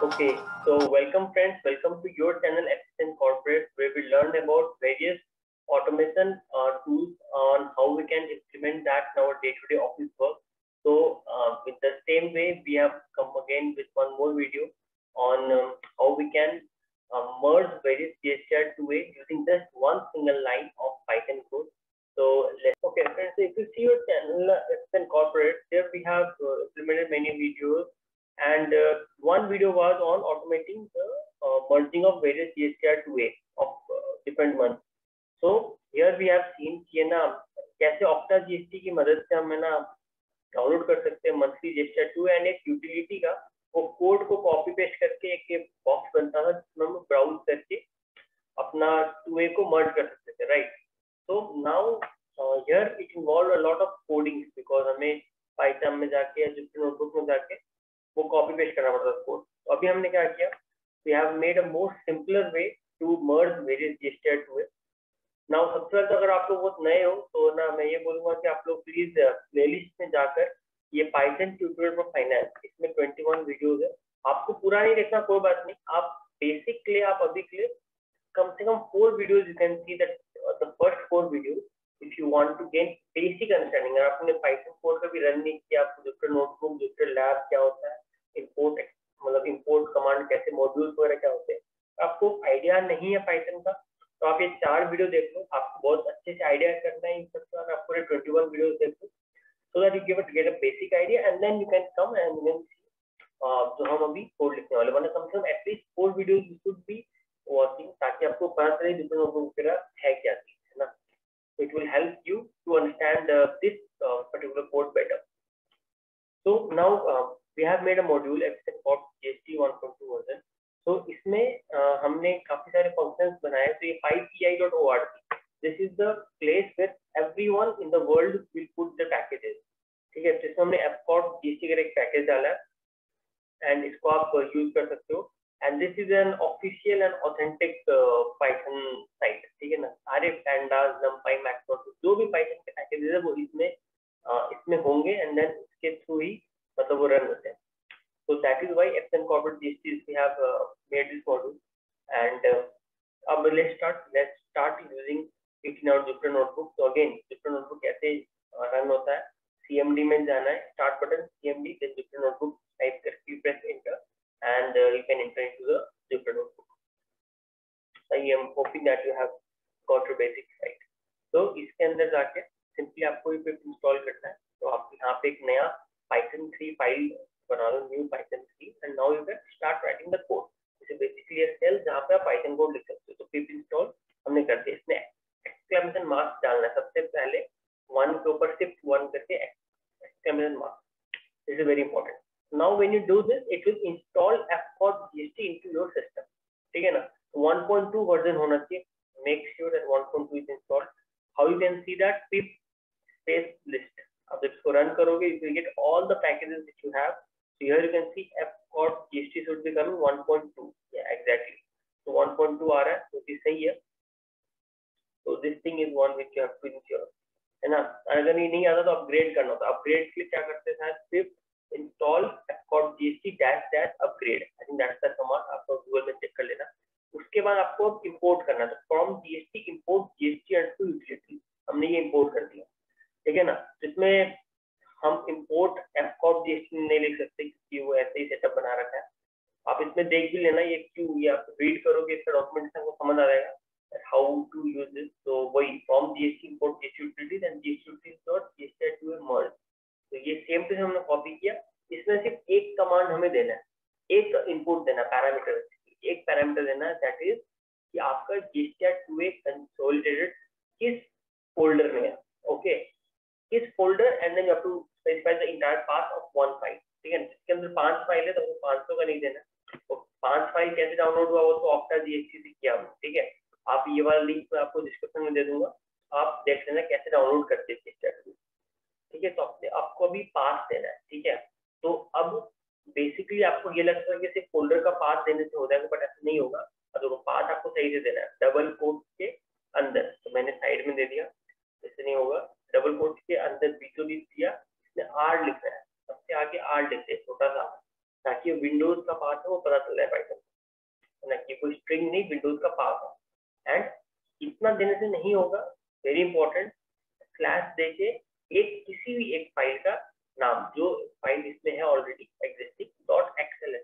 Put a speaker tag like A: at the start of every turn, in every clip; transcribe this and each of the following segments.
A: Okay, so welcome friends, welcome to your channel Assistant Corporate where we learn about various automation uh, tools on how we can implement that in our day-to-day -day office work. So uh, with the same way, we have come again with one more video on um, how we can uh, merge various GSTR 2A using just one single line of Python code. So let's, okay, friends, so if you see your channel Assistant Corporate, there we have uh, implemented many videos and uh, one video was on automating the uh, merging of various GSTR 2A of uh, different months. So here we have seen कि है ना कैसे octa GST की मदद से हम है ना डाउनलोड कर सकते हैं मंथली जीएसटी टू एंड एक यूटिलिटी का वो कोड को कॉपी पेस्ट करके एक बॉक्स बनता था जिसमें हम ब्राउज करके अपना टू को मर्ज कर सकते थे right so now uh, here it involved a lot of coding because हमें पाइथन में जाके या जिस नोटबुक में जाके वो कॉपी पेस्ट करना पड़ता था कोड तो अभी हमने क्या किया? We have made a more simpler way to merge various GST two it now सबसे पहले अगर आप लोग बहुत नए हो तो ना मैं ये बोलूँगा कि आप लोग प्लीज़ प्लेलिस्ट में जाकर ये पाइथन ट्यूटोरियल फॉर फाइनेंस इसमें 21 वीडियोस है। आपको पूरा नहीं देखना कोई बात नहीं। आप बेसिक के लिए, आप अभी के लिए कम से कम four videos you can see that the first four videos if you want to gain basic understanding आपने पाइथन कोड कभी रन नहीं किया, आपको जिप्टर नोटबुक जिप्टर लैब क्या होता है इंपोर्ट मतलब इंपोर्ट कमांड कैसे मॉड्यूल्स वगैरह क्या होते हैं। आपको आइडिया नहीं है पाइथन का तो आप ये चार वीडियो देख लो। आपको बहुत अच्छे से आइडिया करना है इन सब का आप पूरे 21 वीडियोस देख लो। So that you give it get a basic idea and then you can come and see जो हम अभी कोड लिखने वाले वरना कम से कम at least four videos you should be watching ताकि आपको पता चले डिफरेंट वगैरह है क्या चीज़ है ना? It will help you to understand this particular code better so now uh, we have made a module except for GST 1.2 version तो इसमें हमने काफ़ी सारे फ़ंक्शंस बनाए तो ये 5pi.org this is the place where everyone in the world will put the packages ठीक है, जिसमें हमने एपकॉट जीएसटी का एक पैकेज डाला। एंड इसको आप यूज़ कर सकते हो। And this is an official and authentic Python site ठीक है ना? सारे पैंडास नमपाई मैक्स जो भी पाइथन के पैकेजेस है वो इसमें uh, इसमें होंगे एंड देन इसके थ्रू ही मतलब वो रन होते हैं So that is why FN corporate GSTs we have uh, made this module. And uh, अब let's start. Let's start using it in our Jupyter notebook. So again, Jupyter notebook कैसे run होता है? CMD में जाना है. Start button CMD then Jupyter notebook type करके you press enter and uh, you can enter into the Jupyter notebook. I am hoping that you have got your basic right. तो इसके अंदर जाके सिंपली आपको ये इंस्टॉल करना है. तो आप यहाँ पे एक नया Python 3 फ़ाइल बना लो new Python 3 and now you can start writing the code this is basically cell जहाँ पे आप पाइथन कोड लिख सकते हो। तो पिप इंस्टॉल हमने कर दिया। इसमें एक्सक्लेमेशन मार्क डालना है। सबसे पहले वन के ऊपर शिफ्ट वन करके exclamation mark this is very important now when you do this it will install GST into your system ठीक है ना? 1.2 वर्जन होना चाहिए। Make sure that 1.2 is installed how you can see that pip space list अब जब इसको run करोगे you will get all the packages which you have So here you can see F code GST should be coming 1.2. Yeah, exactly. So 1.2 आ रहा है तो भी सही है. So this thing is one which you have to ensure. है ना अगर ये नहीं आता तो अपग्रेड करना होता अपग्रेड के लिए क्या करते हैं सिर्फ़ install एफकॉड GST dash dash upgrade I think that's the command आप गूगल में चेक कर लेना। उसके बाद आपको इंपोर्ट करना तो from GST import GST and two utility हमने ये इंपोर्ट कर दिया। ठीक है ना? जिसमें हम इंपोर्ट एफकॉप जीएसटी नहीं लिख सकते क्योंकि वो ऐसे ही सेटअप बना रखा है आप इसमें देख भी लेना ये क्यों ये आप रीड करोगे इसका डॉक्यूमेंटेशन को समझ आ जाएगा हाउ टू यूज़ दिस तो वही from GST import GST utilities and GST utilities dot GST two merge तो ये सेम टू हमने कॉपी किया इसमें सिर्फ़ एक कमांड हमें देना है एक इनपुट देना पैरामीटर एक पैरामीटर देना दैट इज़ कि आपका जीएसटी टू ए कंसोलिडेटेड किस फोल्डर में है ओके किस folder and then you have to the entire path of one file ठीक है? इसके अंदर पाँच फ़ाइल है तो वो 500 का नहीं देना। तो पाँच फ़ाइल कैसे डाउनलोड हुआ, वो तो ऑक्टा जीएसटी से किया हमने ठीक है? आप ये वाला लिंक मैं आपको डिस्क्रिप्शन में दे दूँगा। आप देख लेना कैसे डाउनलोड करते हैं ठीक है? तो आपने, आपको अभी पास देना है, ठीक है? तो अब बेसिकली आपको ये लगता है कि सिर्फ़ फोल्डर का पास देने से हो जाएगा बट ऐसा नहीं होगा। तो पास आपको सही से देना है डबल कोट के अंदर। तो मैंने साइड में दे दिया। ऐसे नहीं होगा। डबल कोट के अंदर बीचों बीच दिया, इसने आर लिखना है। सबसे आगे आर लिखते हैं छोटा सा ताकि विंडोज़ का पार्ट है, वो पता चल जाए पाइथन है ना कि कोई स्ट्रिंग नहीं विंडोज़ का पार्ट है। एंड इतना देने से नहीं होगा। वेरी इंपॉर्टेंट स्लैश देके एक किसी भी, एक फ़ाइल का नाम जो फ़ाइल इसमें है already existing dot XL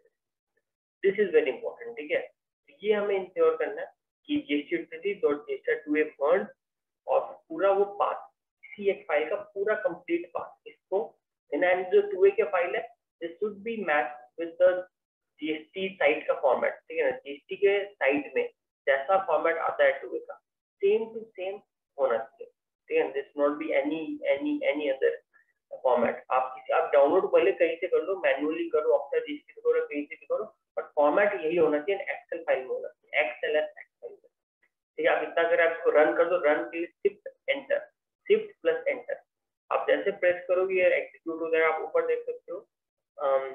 A: this is very important ठीक है तो ये हमें इंश्योर करना है कि GST dot GST two A fund और पूरा वो पाथ किसी एक फ़ाइल का पूरा कंप्लीट पाथ इसको एंड जो टू ए के फ़ाइल है this should be match with the GST site का फॉर्मेट ठीक है ना? जीएसटी के साइट में जैसा फॉर्मेट आता है टू ए का सेम टू सेम होना चाहिए. ठीक है this not be any any any other format आप किसी, आप डाउनलोड पहले कहीं से कर लो मैनुअली करो अक्सर जीएसटी करो, कहीं से भी करो बट फॉर्मेट यही होना चाहिए एक्सेल फ़ाइल में होना चाहिए. एक्सेल एस एक्सेल ठीक है, आप इतना करें आप इसको रन कर दो रन के लिए shift enter shift plus enter आप जैसे प्रेस करोगे ये एग्जीक्यूट हो जाएगा आप ऊपर देख सकते हो। um,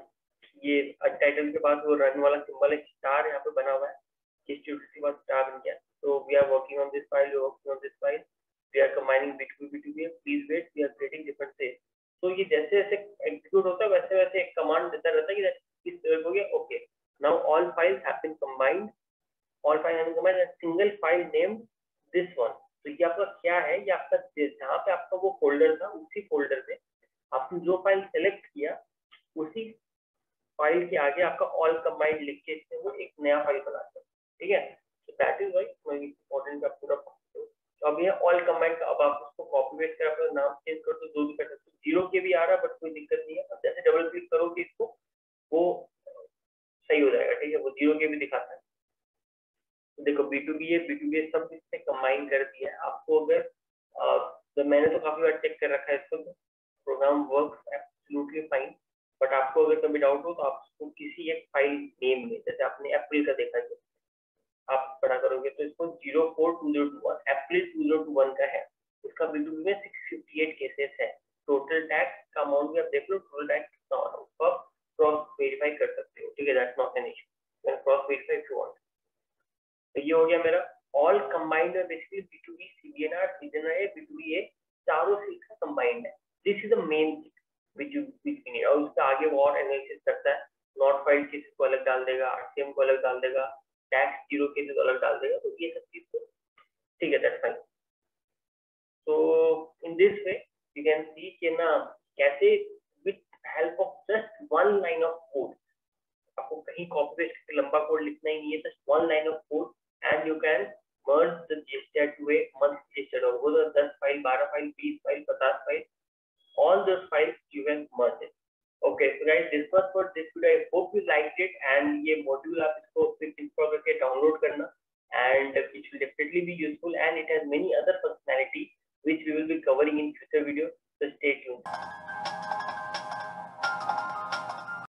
A: ये टाइटल के बाद वो रन वाला सिंबल एक स्टार यहाँ पे बना हुआ है। इंस्टीट्यूट के बाद स्टार बन गया? तो we are working on this file working on this file we are combining B2B B2B please wait we are creating different से तो ये जैसे जैसे एग्जीक्यूट होता है वैसे वैसे एक कमांड देता रहता है कि इस हो गया okay now all files have been combined all file have been combined single file name this one तो ये आपका क्या है ये आपका जहाँ पे आपका वो फोल्डर था उसी फोल्डर में आपने जो फ़ाइल सेलेक्ट किया, उसी फ़ाइल के आगे आपका ऑल कंबाइंड लिख के वो एक नया फ़ाइल बनाते हैं। ठीक है? तो दैट इज़ वाई इंपॉर्टेंट का पूरा तो अब ये ऑल कंबाइंड का अब आप उसको कॉपी पेस्ट कर अपना नाम चेंज कर दो जो भी कर सकते हो ज़ीरो के भी आ रहा बट कोई दिक्कत नहीं है। अब जैसे डबल क्लिक करोगे इसको, वो सही हो जाएगा। ठीक है? वो ज़ीरो के भी दिखाता है। तो देखो बी टू बी है बी टू बी सब इससे कंबाइन कर दिया है। आपको अगर तो मैंने तो काफ़ी बार चेक कर रखा है इसको program work absolutely fine but आपको अगर कभी डाउट हो तो आप उसको किसी एक फ़ाइल नेम में, जैसे आपने अप्रैल का देखा है आप पढ़ा करोगे तो इसको zero four two zero two one April two zero two one का है। उसका बिल्कुल में सिक्स फिफ्टी एट केसेस है। टोटल टैक्स का अमाउंट भी आप देख लो टोटल टैक्स कितना हो रहा है उसको आप क्रॉस वेरीफाई कर सकते हो ठीक है that's not an issue cross verify if you want तो ये हो गया मेरा ऑल कंबाइंड है basically B two B C B N R season है बी टू बी ए चारों सीट का कंबाइंड है this is the main which you which we need और उसका आगे वो और एनालिसिस करता है नॉट फ़ाइल केसेस को अलग डाल देगा आरसीएम को अलग डाल देगा टैक्स ज़ीरो केसेस अलग डाल देगा तो ये सब चीज़ को ठीक है that's fine so in this way you can see कि ना कैसे with help of just one line of code आपको कहीं कॉपी पेस्ट लंबा कोड लिखना ही नहीं है just one line of code and you can merge the GST to a month GST और वो तो 10 file 12 file 20 file 50 file all those files you can merge it okay so guys this was for this video i hope you liked it and ये module आप इसको install करके download करना and it will definitely be useful and it has many other functionality which we will be covering in future video